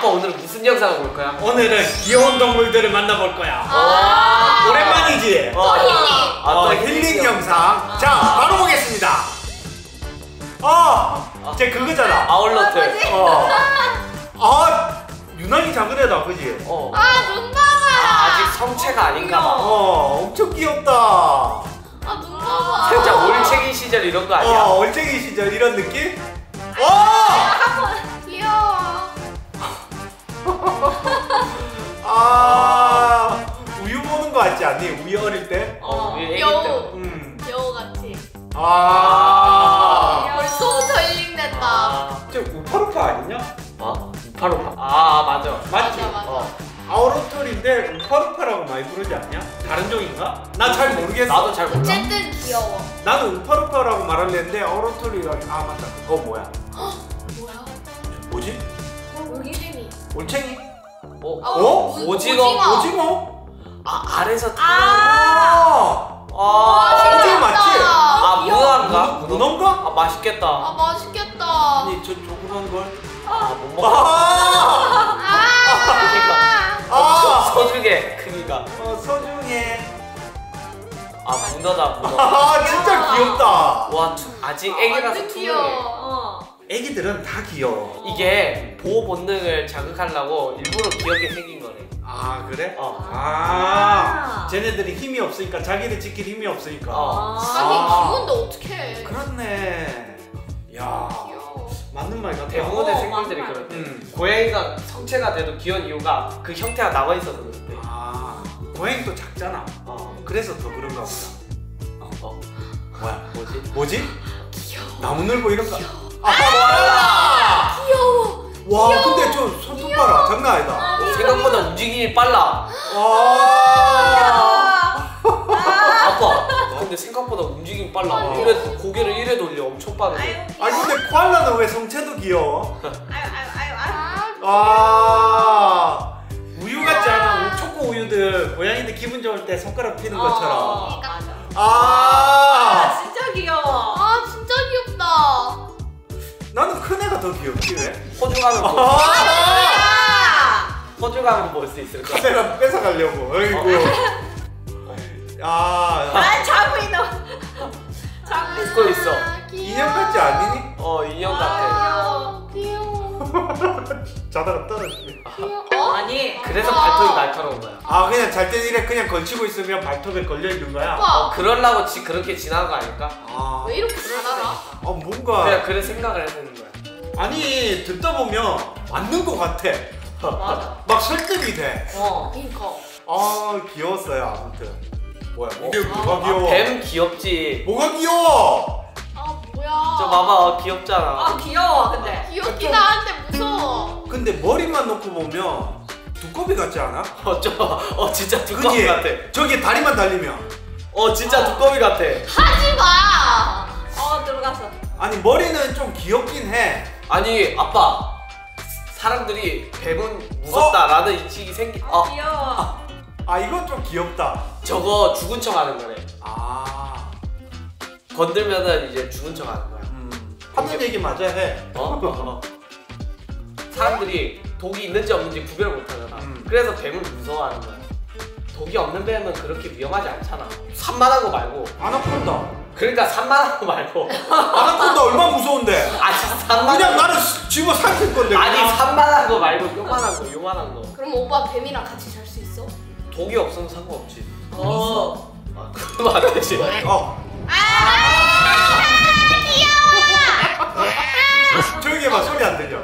아빠 오늘 무슨 영상을 볼 거야? 오늘은 귀여운 동물들을 만나볼 거야. 아. 오랜만이지? 어. 힐링. 아, 어, 또 힐링 영상. 자, 바로 보겠습니다. 어, 제 그거잖아. 아울러트. 뭐지? 어. 아, 유난히 작은 애다, 그지? 어. 아. 아, 아직 성체가 아닌가 봐. 어, 엄청 귀엽다. 아 눈감아. 살짝 올챙이 시절 이런 거 아니야? 어, 얼쟁이 시절 이런 느낌? 어! 아, 우유 보는 거 같지 않니? 우유 어릴 때? 어, 우리 애기 여우. 때. 음. 여우 같이. 아. 벌써부터 힐링됐다. 아, 저 우파루파 아니냐? 어? 우파루파. 아, 맞아. 맞지? 맞아, 맞아. 어. 아우로톨인데 우파루파라고 많이 부르지 않냐? 다른 종인가? 나 잘 모르겠어. 나도 잘 몰라. 어쨌든 귀여워. 나는 우파루파라고 말하려는데 아우로톨이라 아 맞다 그거 뭐야? 뭐야? 뭐지? 올챙이. 올챙이? 어? 아, 어? 오- 오징어. 오징어. 오징어? 아, 아래서 아. 아, 아, 오징어 맞지? 아. 문어인가? 문어인가? 아, 맛있겠다. 아 맛있겠다. 아니 저 조그만 걸. 아, 못 먹어. 아, 그러니까. 아, 서죽에 크기가. 어, 소중해. 아, 문어다, 문어. 아, 진짜 귀엽다. 와, 투- 아직 애기라서 완전 투명해. 귀여워. 애기들은 다 귀여워. 이게 보호 본능을 자극하려고 일부러 귀엽게 생긴 거네. 아 그래? 어. 아, 쟤네들이 힘이 없으니까 자기를 지킬 힘이 없으니까. 어. 자기 아. 기분도 어떡해. 그렇네. 야, 귀여워. 맞는 말 같아. 대부분의 어, 생물들이 맞아. 그렇대. 음. 고양이가 성체가 돼도 귀여운 이유가 그 형태가 남아 있어서 그렇대. 아, 고양이도 작잖아. 어. 그래서 더 그런가 보다. 어. 어. 뭐야? 뭐지? 뭐지? 귀여워. 나무 늘보 이런 거. 아, 귀여워. 와, 근데 저 손톱 봐라. 장난 아니다. 생각보다 움직임이 빨라. 와. 아빠. 근데 생각보다 움직임이 빨라. 어. 이래 고개를 이래 돌려 엄청 빠르게. 아니 근데 코알라는 왜 성체도 귀여워? 아유 아유 아유 아유. 아 우유 같지 않아? 초코 우유들 고양이들 기분 좋을 때 손가락 피는 것처럼. 어, 맞아. 아 진짜 귀여워. 아. 나는 큰 애가 더 귀엽지 왜? 호주 가면 뭐, 아 호주 가면 볼수 있을 거야. 카메라 뺏어가려고. 어이구. 아아 있는. 자고 웃고 있어. 아. 인형 같지 않니? 어 인형 같아. 귀여워. 귀여워. 자다가 떨어지네. 귀여워. 어? 아니. 그래서 와. 발톱이 날카로운 거야. 아 그냥 잘 때 이래 그냥 걸치고 있으면 발톱에 걸려 있는 거야. 오빠. 그러려고 지 그렇게 지나간 거 아닐까? 아, 왜 이렇게 잘 알아? 아 뭔가 그냥 그래 생각을 해보는 거야. 아니 듣다 보면 맞는 것 같아. 맞아. 막 설득이 돼. 어. 그니까. 아 귀여웠어요 아무튼. 뭐야 이게 뭐가 귀여워? 아, 뱀 귀엽지. 뭐가 귀여워? 아 뭐야. 저 봐봐 귀엽잖아. 아 귀여워 근데. 귀엽긴 한데. 근데 머리만 놓고 보면 두꺼비 같지 않아? 어저어 진짜 두꺼비 그지? 같아. 저기 다리만 달리면 어 진짜 두꺼비 같아. 하지 마. 어 들어갔어. 아니 머리는 좀 귀엽긴 해. 아니 아빠 사람들이 뱀은 무섭다라는 인식이 생기. 어 귀여워. 아 이건 좀 귀엽다. 저거 죽은 척하는 거래. 아, 건들면은 이제 죽은 척하는 거야. 음, 하는 얘기 맞아 해. 어? 어. 사람들이 독이 있는지 없는지 구별을 못하잖아. 음. 그래서 뱀을 무서워하는 거야. 독이 없는 뱀은 그렇게 위험하지 않잖아. 산만한 거 말고. 아나콘다. 그러니까 산만한 거 말고. 아나콘다 얼마나 무서운데? 아니 산만한 그냥 거. 나는 시- 집어 삼킬 건데. 아니 그냥. 산만한 거 말고 요만한 거 요만한 거. 그럼 오빠 뱀이랑 같이 잘 수 있어? 독이 없으면 상관없지. 어. 아, 그러면 안 되지. 어. 조용히 해봐 소리 안 들려.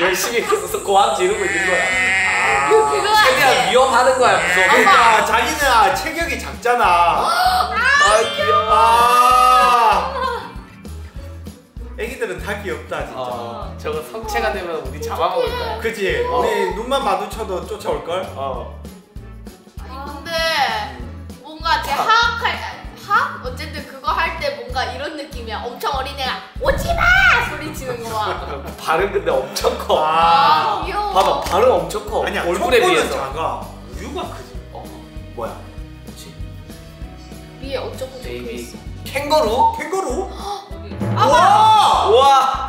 열심히 그래서 고함 지르고 있는 거야. 아. 그거 최대한 위험하는 거야 무서워. 그러니까 자기는 아, 체격이 작잖아. 아 귀여워. 아. 애기들은 다 귀엽다 진짜. 어, 저거 성체가 되면 우리 잡아먹을 거야. 그지? 어. 우리 눈만 마주쳐도 쫓아올 걸. 어. 아니 근데 뭔가 제 하악할 하 어쨌든 때 뭔가 이런 느낌이야. 엄청 어린애가 오지마 소리 치는 거 막. 발은 근데 엄청 커. 아, 아, 귀여워. 봐봐 발은 엄청 커. 아니야 얼굴에 비해서 작아. 우유가 크지. 어 뭐야? 뭐지? 위에 엄청 크게 있어. 캥거루? 캥거루? 아, 와! 와!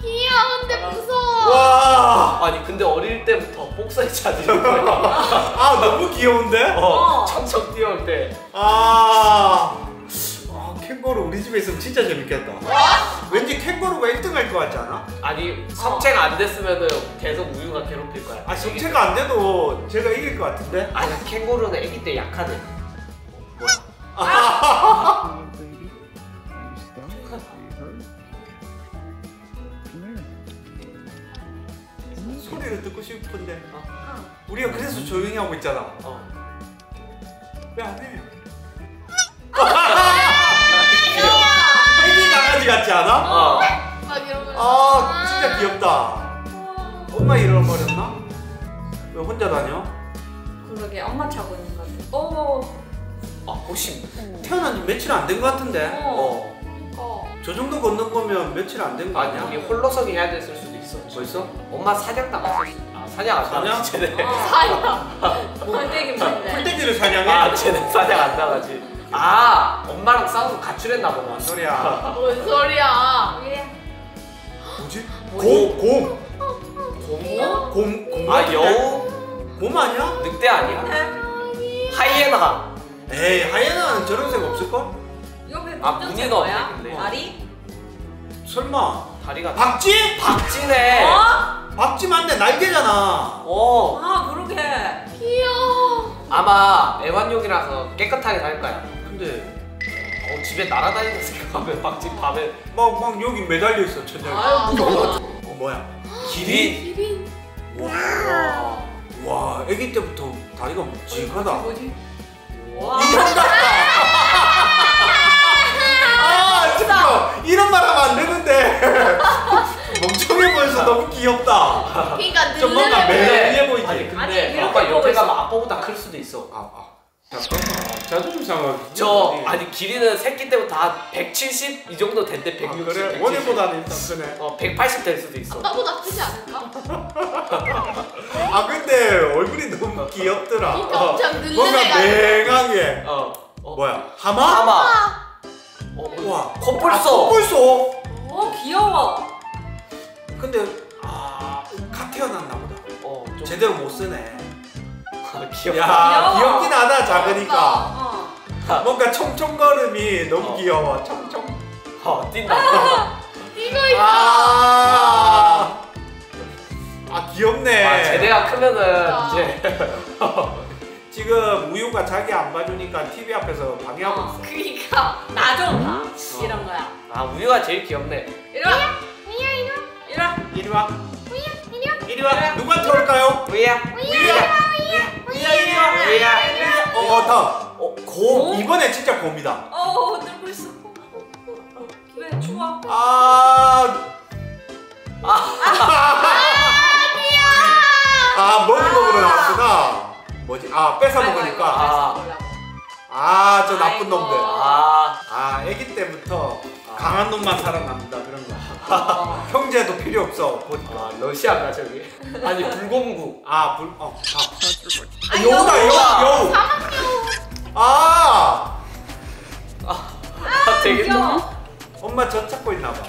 귀여운데 무서워. 와! 아니 근데 어릴 때부터 복사의 자질이 아 너무 귀여운데? 어, 어. 청청 뛰어올 때. 아. 우리 집에 있으면 진짜 재밌겠다. 왠지 캥거루가 1등 할 것 같지 않아? 아니 성체가 안 됐으면은 계속 우유가 괴롭힐 거야. 아 성체가 안 돼도 제가 이길 것 같은데? 아니 캥거루는 아기 때 약하대. 뭐야? Come here. 소리를 듣고 싶은데 우리가 그래서 조용히 하고 있잖아. 어. 왜안 해? 같지 않아? 어. 막 이러면서. 아 진짜 귀엽다. 엄마 잃어버렸나? 왜 혼자 다녀? 그러게 엄마 차고 있는 것 같아. 오. 아 혹시 태어난 지 며칠 안 된 것 같은데? 어. 어. 저 정도 걷는 거면 며칠 안 된 거 아니 아니야? 우리 홀로서기 해야 됐을 수도 있어. 벌써? 엄마 사냥 수. 아 사냥 안 사냥? 쟤네. 어. 사냥. 꼴대기 맞네. 풀떼기를 사냥해? 아 쟤네 사냥 안 나가지. 아 엄마랑 싸워서 가출했나 보다. 뭔 소리야? 뭔 소리야? 예. 뭐지? 뭐지? 곰! 곰? 곰? 곰? 아? 여우? 곰 아니야? 늑대 아니야? 하이에나. 에이 하이에나는 저런 색 없을걸? 옆에 아, 무슨 무늬가 뭐야? 없네, 근데. 다리? 설마 다리가 박쥐? 박쥐네. 어? 박쥐 맞네 날개잖아 어. 아 그러게. 귀여워. 아마 애완용이라서 깨끗하게 살 거야. 근데 어, 집에 날아다니는 생각하면 박쥐 밤에 막, 막 여기 매달려 있어 천장에 아유 무서워. 어 뭐야? 길이 기린. 와, 와 애기 때부터 다리가 묵직하다 뭐지? 와. 인형 같다 아 이런 말 하면 안 되는데 멍청해 보여서 너무 귀엽다 그러니까 좀 뭔가. 매력있게 보이지? 아니 근데 아니, 아빠 옆에. 가면 아빠보다 클 수도 있어. 아, 아. 잠깐만 자존심 상하 저 아니 길이는 새끼 때부터 한170 이 정도 된대 160. 아, 그래? 170. 원래보다는 일단 크네 어180 될 수도 있어. 아빠보다 크지 않을까? 아 근데 얼굴이 너무 귀엽더라 그러니까 엄청 뭔가 늘르해가지고. 맹하게 어. 어. 뭐야 하마? 하마. 어, 와 콧불 아, 쏘? 오 귀여워. 근데 아갓 태어났나 보다 어, 좀 제대로 못 쓰네 귀엽다. 야. 귀엽긴 하다 작으니까 어. 뭔가 총총걸음이 너무 어. 귀여워 총총 어, 뛴다. 이거 있어. 아, 아 귀엽네 아, 제대가 크면은 아. 이제 지금 우유가 자기 안 봐주니까 TV 앞에서 방해하고 있어 그러니까. 나 좀 봐. 이런 거야. 아 우유가 제일 귀엽네. 이리 와. 이야 이리 와. 이리 와. 이리 와 이리 와. 이리 와 누구한테 올까요? 우유야. 우유야 우유야 이리 와 우유야. 어 다음 어, 곰. 이번에 진짜 곰이다 어 들고 있어. 왜 추워? 아 아, 머리 먹으러 나왔구나. 뭐지? 아, 뺏어 먹으니까. 아. 아, 저 나쁜 아이고. 놈들. 아. 아, 아기 때부터 강한 놈만 살아남는다 그런 거. 어. 형제도 필요 없어. 보니까. 아, 러시아가 저기. 아니 불곰국. 아, 불, 어, 아. 아, 아, 여우다, 여우. 여우. 사막여우. 아, 아, 되게 귀여워. 엄마 저 찾고 있나 봐.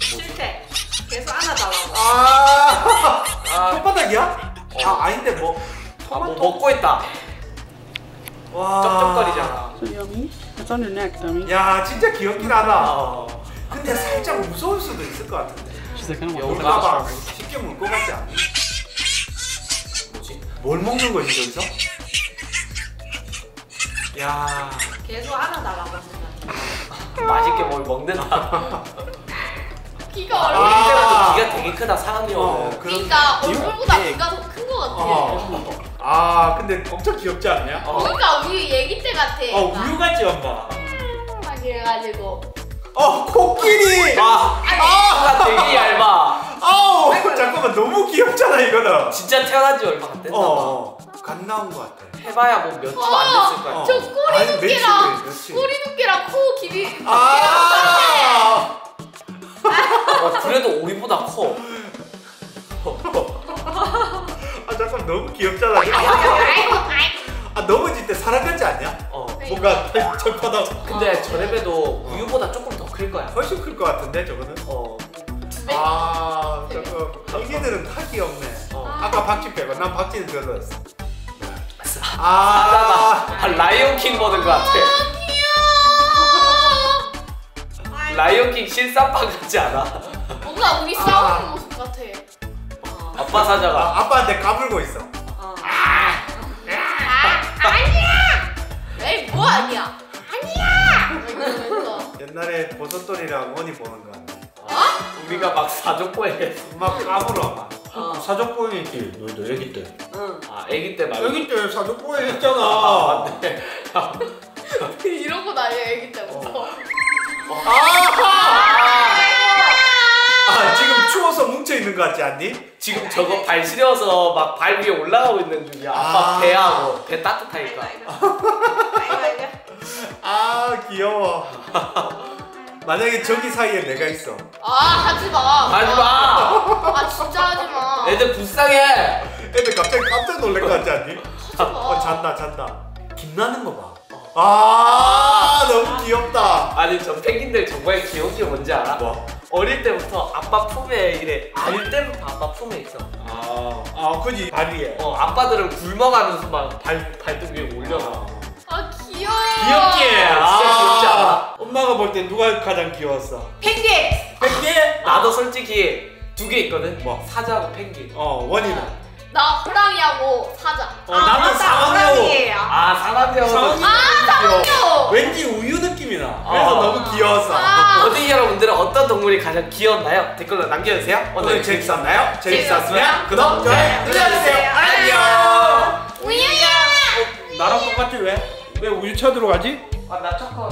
싫대. 계속 안아달라고. 아, 아, 혓바닥이야? 아, 아닌데 뭐. 아, 뭐 먹고 있다. 와. 쩝쩝거리잖아. So yummy. It's on your neck, dummy. 야, 진짜 귀엽긴 하다. 어. 근데 살짝 무서울 수도 있을 것 같은데. She's like, I don't Yo, want 뭘까 to 봐. 쉽게 물것 같지 않니? 뭐지? 뭘 먹는 거지 저기서? 야, 계속 안아달라고 생각. 맛있게 뭘 먹는다. 귀가 아. 얼굴. 이때부터 귀가 되게 크다 사람이 어. 그러니까 얼굴보다 예. 귀가 더 큰 것 같아. 어. 아, 근데 엄청 귀엽지 않냐? 어. 그러니까 우유 얘기 때 같아. 어, 우유 같지 엄마. 막 이래가지고. 어, 코끼리. 아, 귀가 되게 얇아. 아우, 잠깐만 너무 귀엽잖아 이거는. 진짜 태어난 지 얼마 안 됐나 봐. 어, 갓 나온 것 같아. 해봐야 뭐 몇 주 안 됐을 거야. 어. 저 꼬리 아니, 며칠 두께랑 그래, 며칠. 꼬리 두께랑 코 길이. 아, 어, 그래도 우리보다 커. 아 잠깐 너무 귀엽잖아. 아이고 아이고. 아 넘어질 때 사라졌지 않냐? 어. 뭔가 척하다 근데 저렴해도 우유보다 조금 더 클 거야. 훨씬 클 것 같은데 저거는. 어. 아, 잠깐 애기들은 다 귀엽네. 어. 아까 박쥐 빼고 난 박쥐는 별로였어. 사자다. 아, 아, 라이온킹 보는 것 같아. 라이온킹 실사판 같지 않아? 뭔가 우리 싸우는 모습 같아. 아빠 사자가 아 아빠한테 까불고 있어. 아, 아니야! 에이, 뭐 아니야? 아니야! 옛날에 버섯돌이랑 원이 보는 거 같아. 우리가 막 사족보에 막 까불어. 막. 어. 사족보에 했지. 너도 애기 때. 응. 아 아기 때 말고 애기 때 사족보에 아 했잖아. 맞네 이런 거 나요, 애기 때부터. 아 지금 추워서 뭉쳐 있는 거 같지 않니? 지금 저거 발 시려서 막 발 위에 올라가고 있는 중이야 아빠 아. 배하고 배 따뜻하니까 아 귀여워. 만약에 저기 사이에 내가 있어. 아, 하지 마. 하지마 아, 진짜 하지 마. 애들 불쌍해 애들 갑자기 깜짝 놀랄 것 같지 않니? 하지 마. 어 잔다 잔다. 김나는 거 봐. 아 너무 귀엽다. 아니 저 펭귄들 정말 귀여운 게 뭔지 알아? 뭐? 어릴 때부터 아빠 품에 이래 어릴 때부터 아빠 품에 있어 아, 아 그지 발 위에. 어 아빠들은 굶어가면서 막 발, 발등 위에 올려놔 아, 귀여워. 귀엽지? 진짜 귀엽지 않아? 엄마가 볼 때 누가 가장 귀여웠어? 펭귄. 펭귄? 나도 솔직히 두 개 있거든 뭐? 사자하고 펭귄 어 원이는. 나 호랑이하고 사자. 어 나는 맞다, 상어요. 호랑이에요. 아 상어이 아, 귀여워. 귀여워. 왠지 우유 느낌이 나. 그래서 아. 너무 귀여웠어. 아. 어디 여러분들은 어떤 동물이 가장 귀엽나요? 댓글로 남겨주세요 오늘 재밌었나요? 재밌었으면 구독, 좋아요 좋아요 눌러주세요. 안녕. 우유야. 나랑 똑같지 왜? 왜 우유 쳐들어가지? 아나 초코